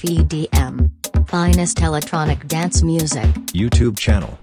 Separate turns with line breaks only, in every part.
FEDM. Finest electronic dance music.
YouTube channel.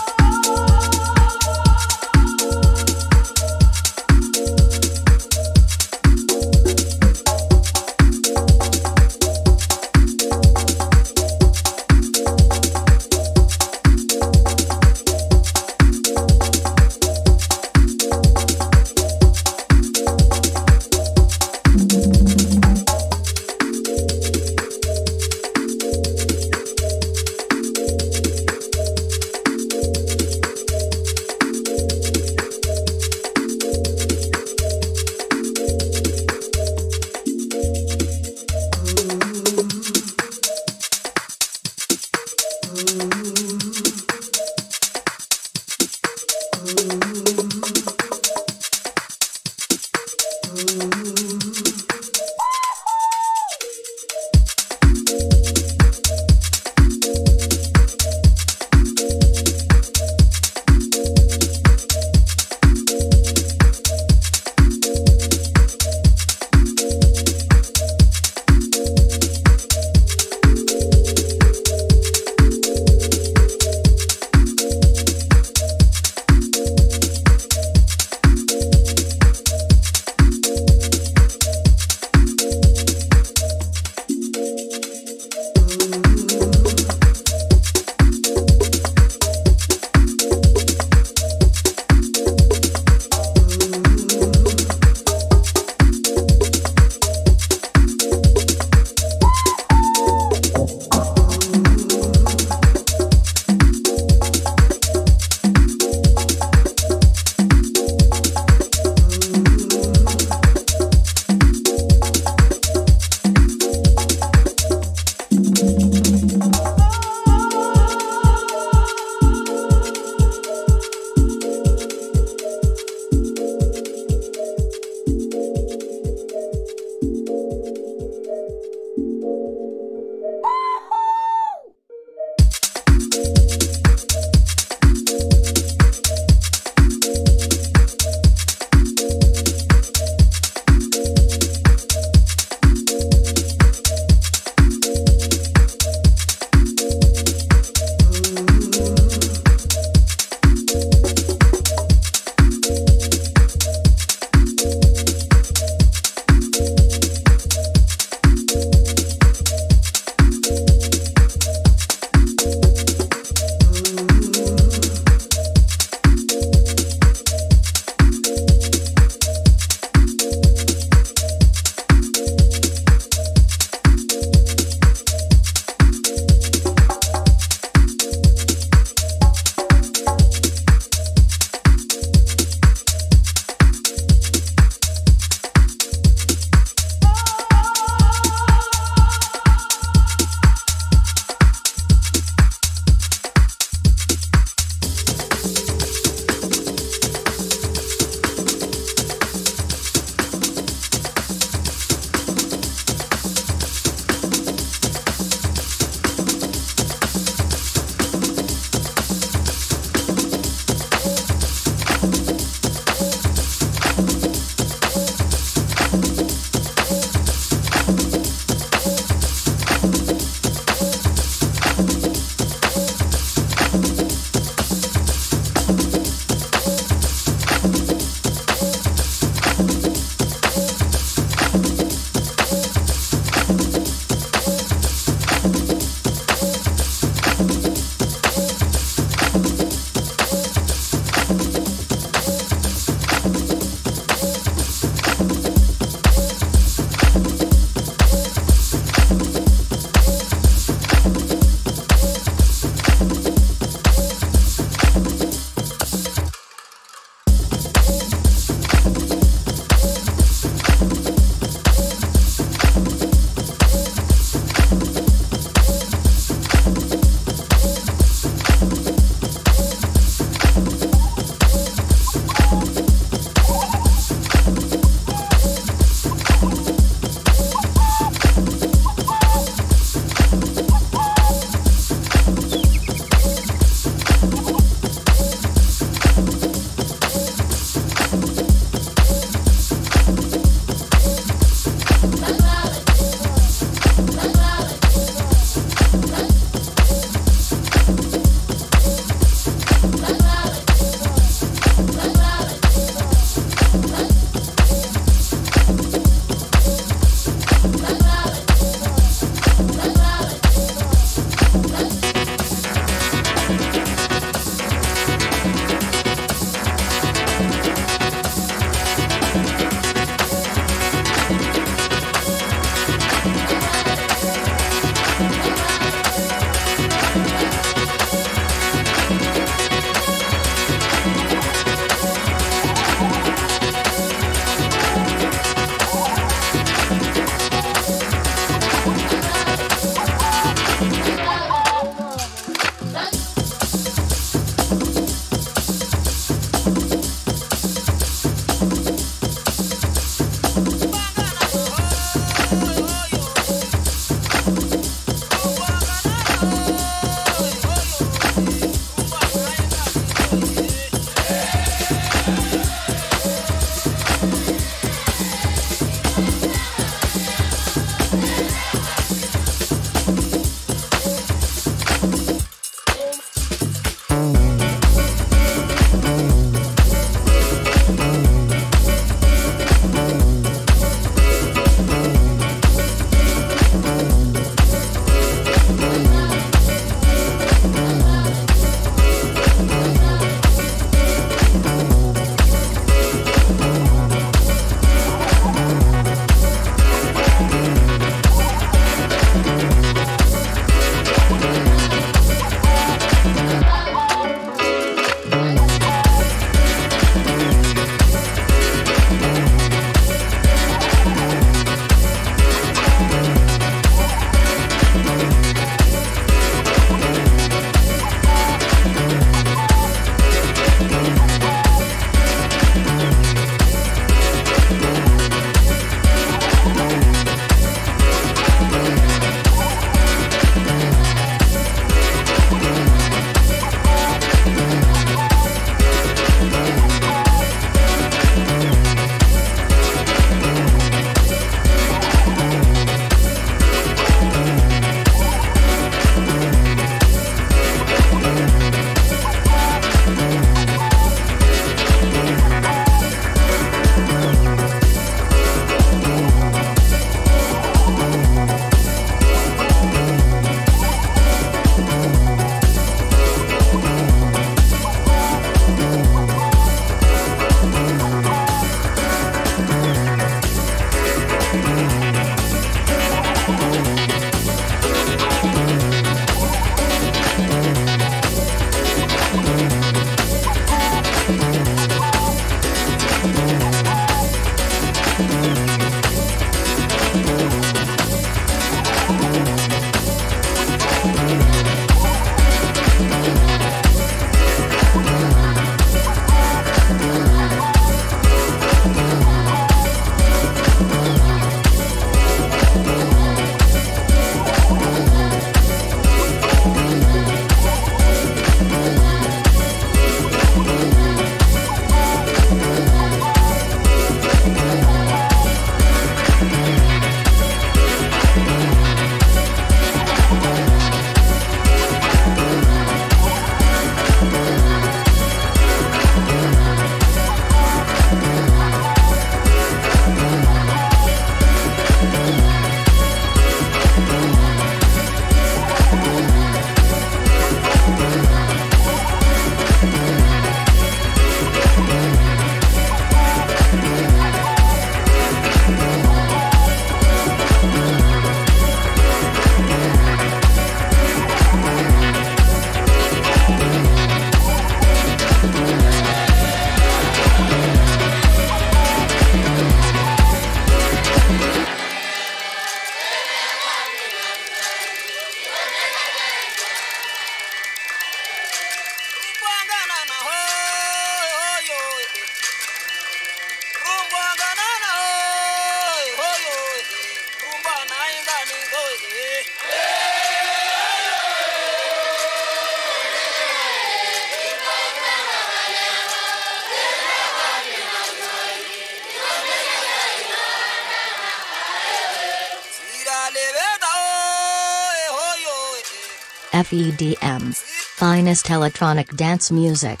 FEDM. Finest electronic dance music.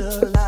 to life.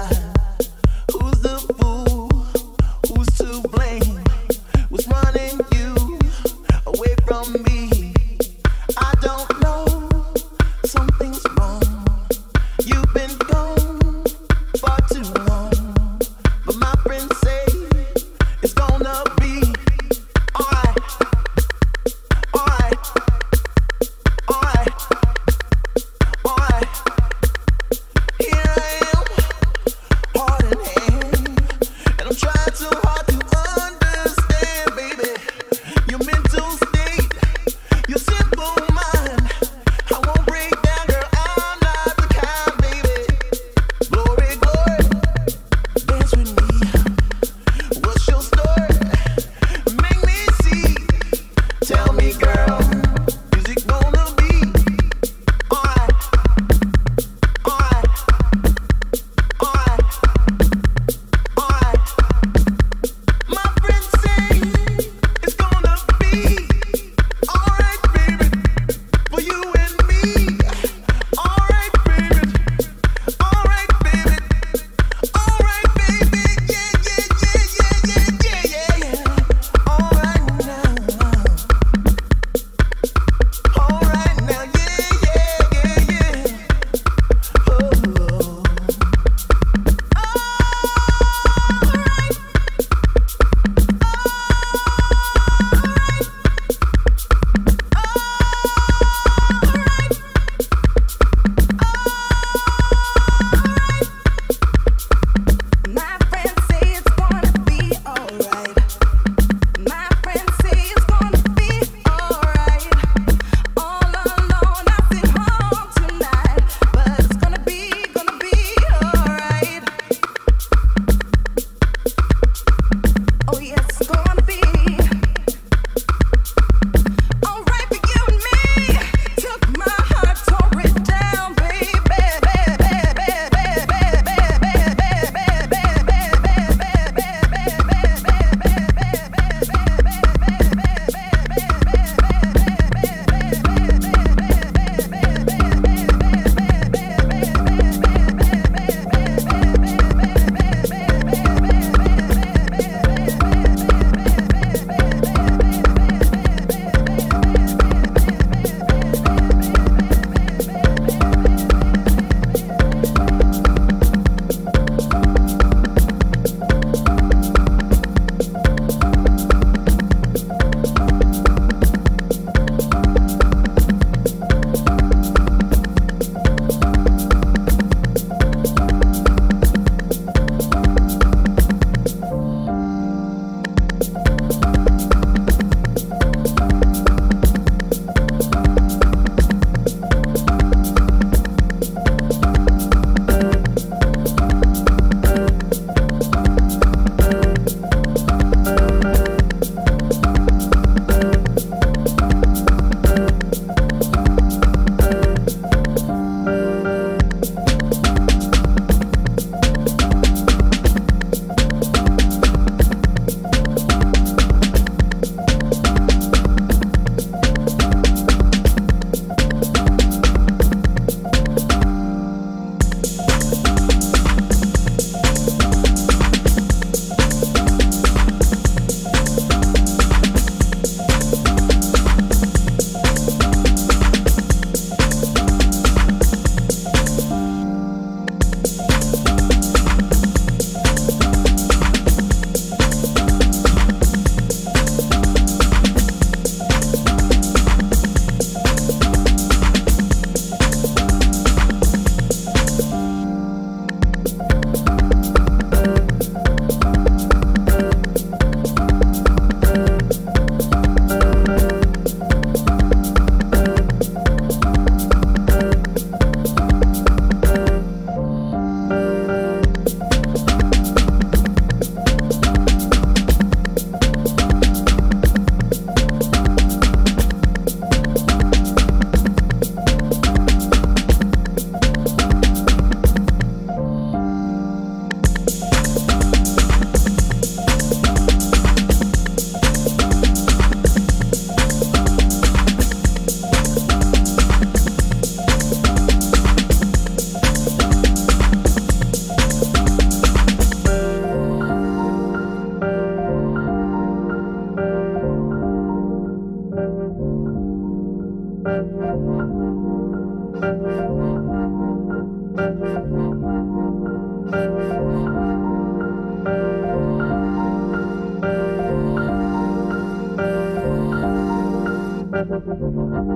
Yourself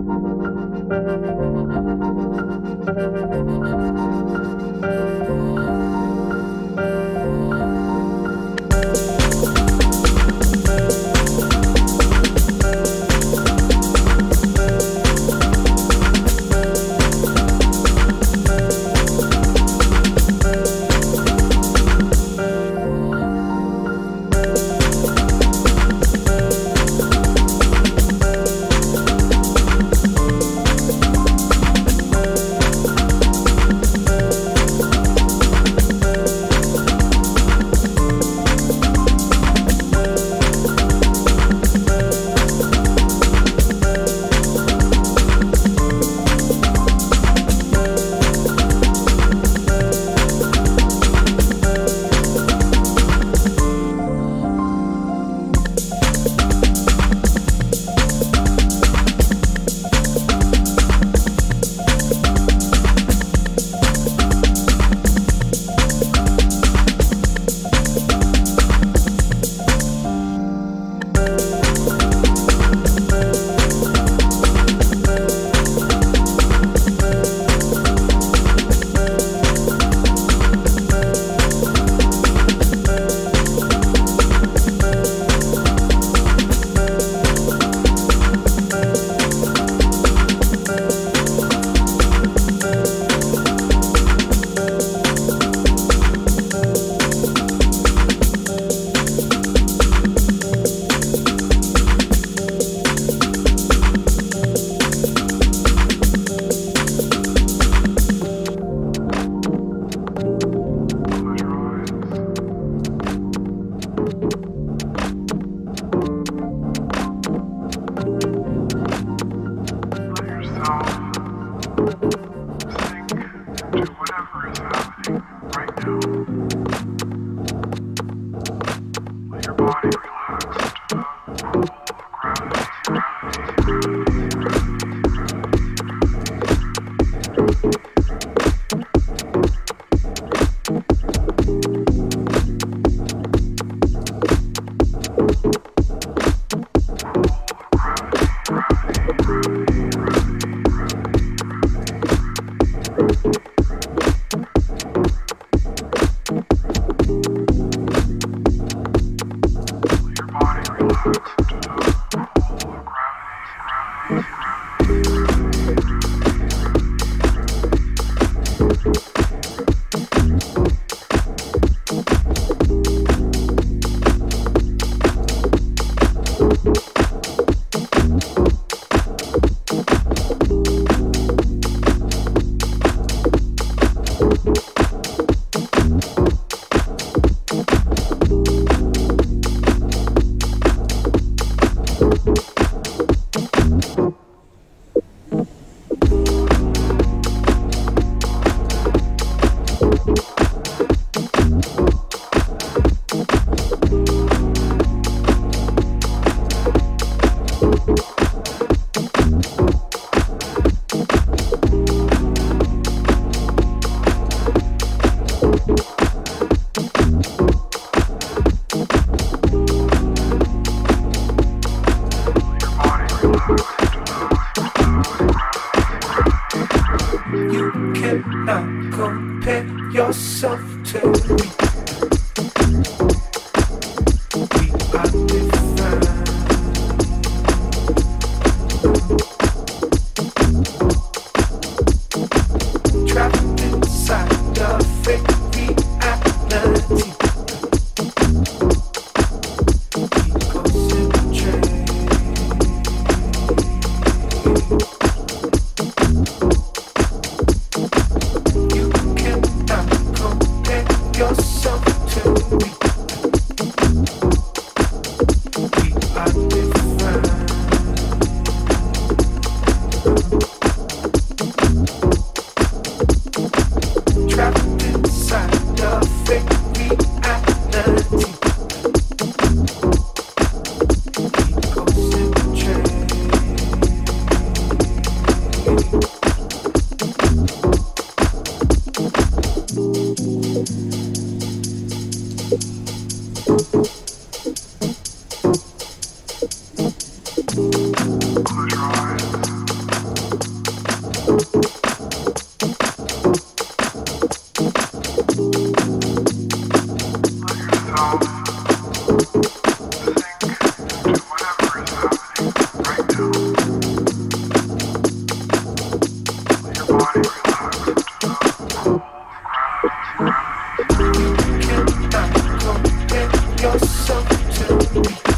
Thank you.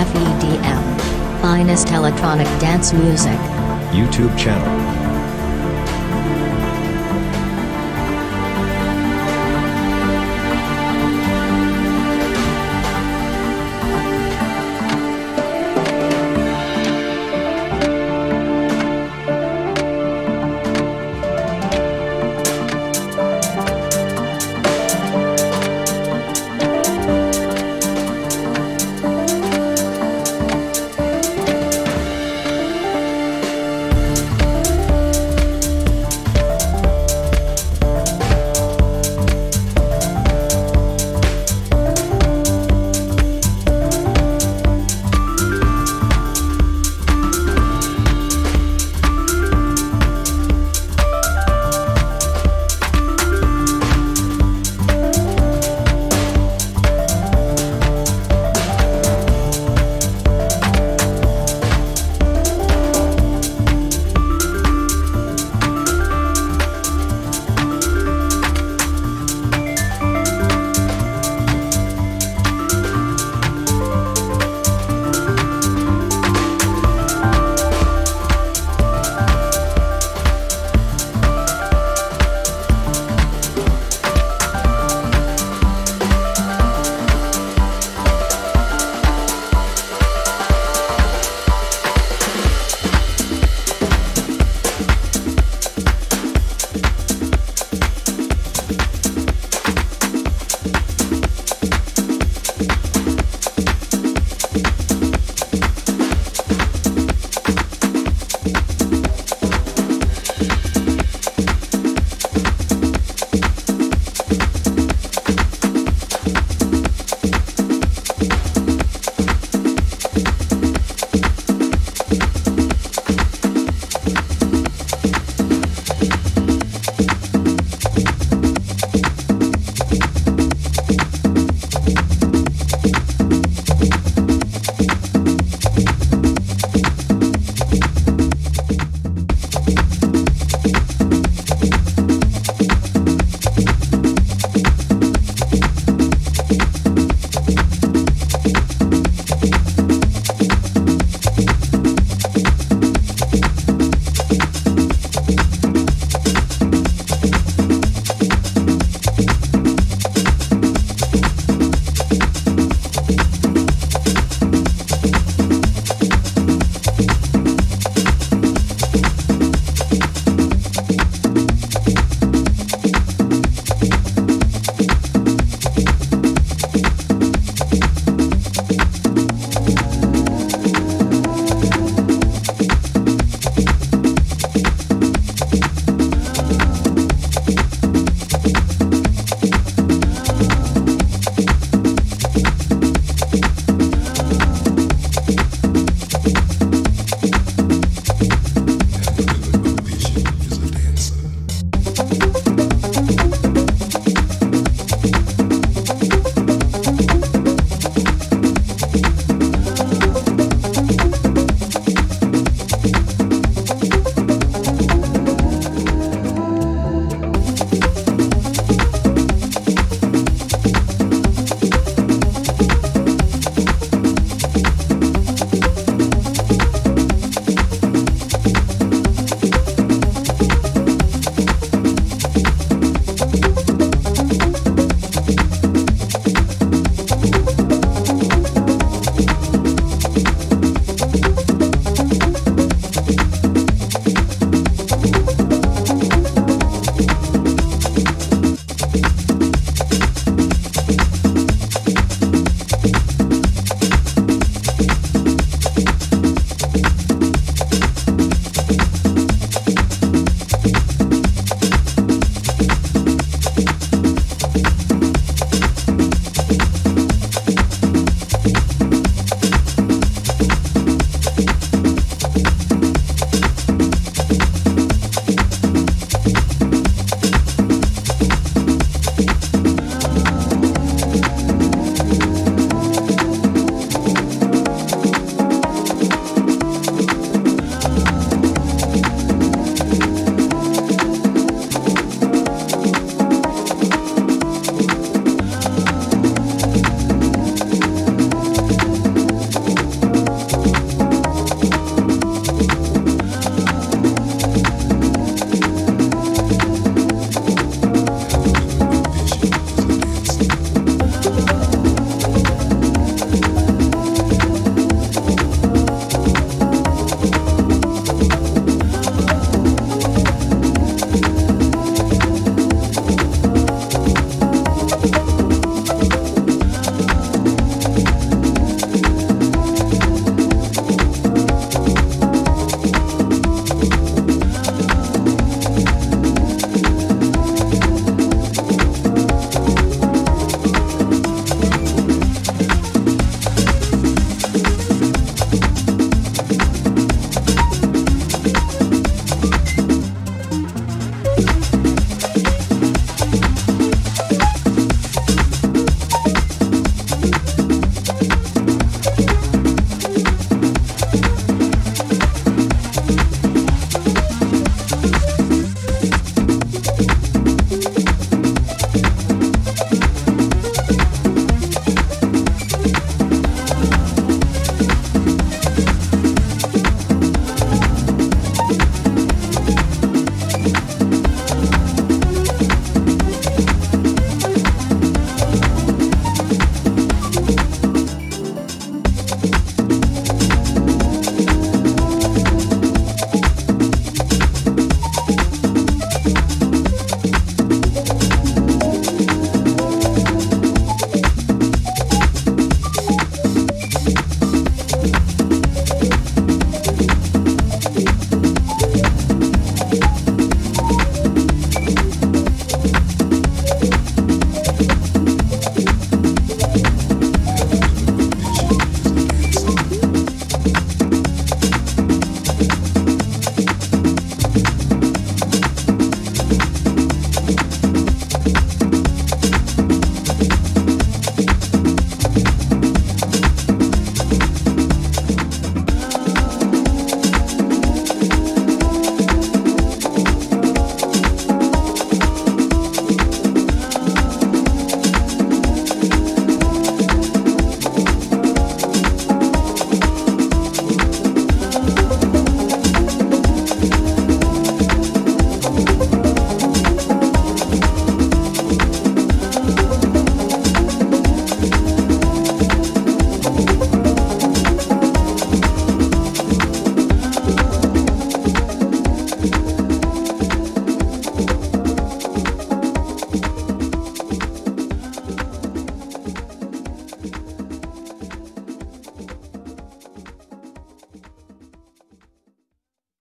FEDM. Finest electronic dance music.
YouTube channel.